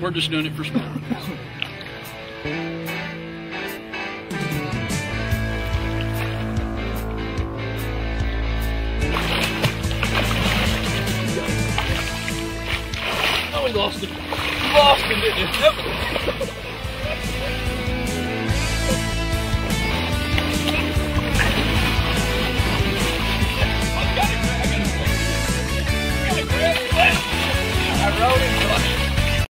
We're just doing it for sport. Oh, we lost him. We lost him, didn't you? Yep.